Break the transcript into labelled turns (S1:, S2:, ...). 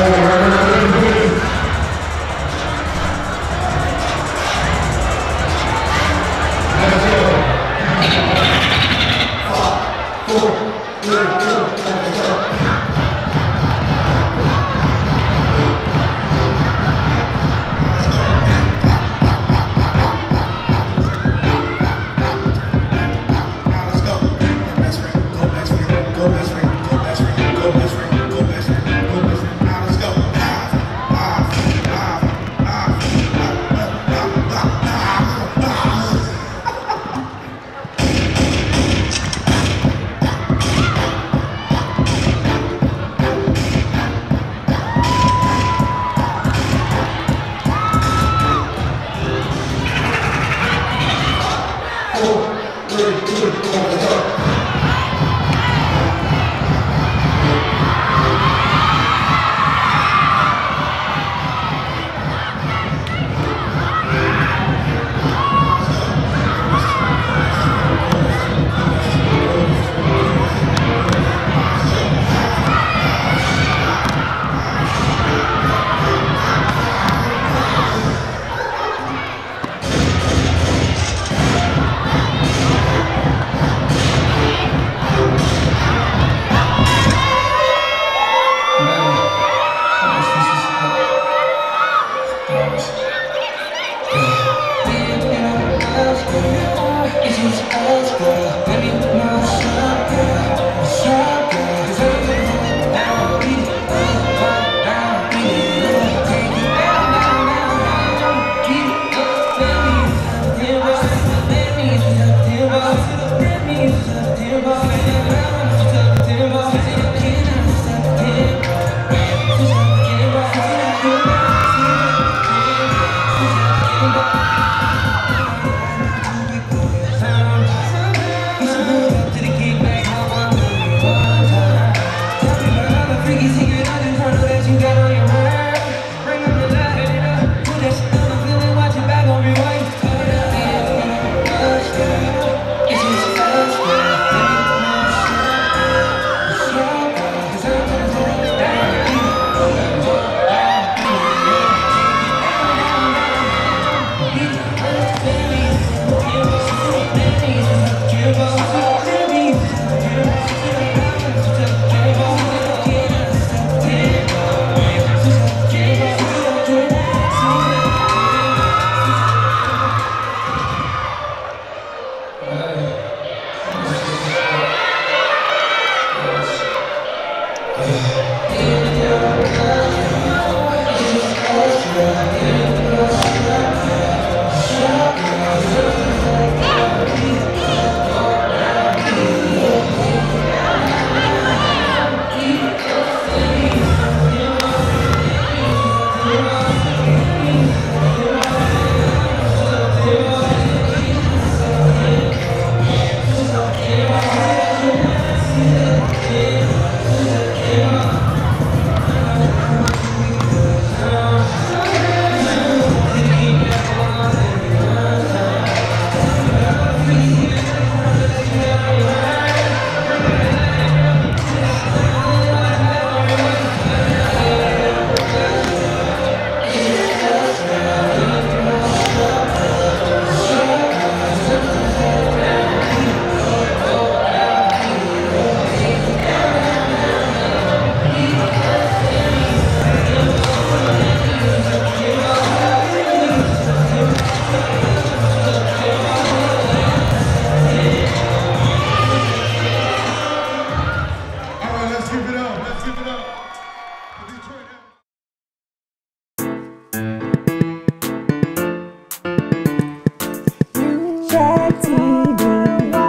S1: All the
S2: TV.